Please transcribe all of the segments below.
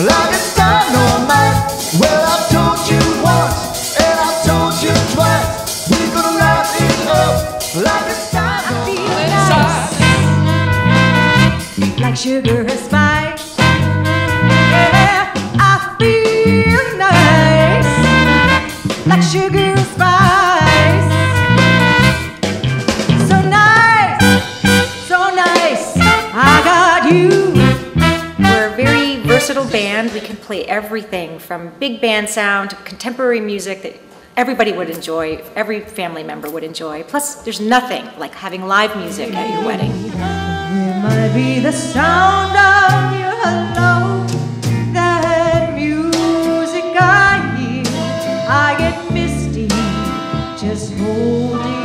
Like it's done. Well, I told you once, and I told you twice. We're gonna light it up like it's done I feel nice. Like sugar and spice. Yeah, I feel nice. Like sugar and spice. Versatile band. We can play everything from big band sound to contemporary music that everybody would enjoy, every family member would enjoy. Plus, there's nothing like having live music at your wedding. It might be the sound of your hello, that music I hear. I get misty just holding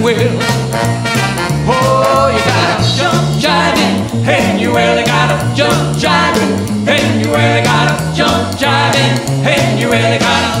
you will. Oh, you gotta jump jiving, and you really gotta jump jiving, hey, you really gotta jump jiving, you really gotta.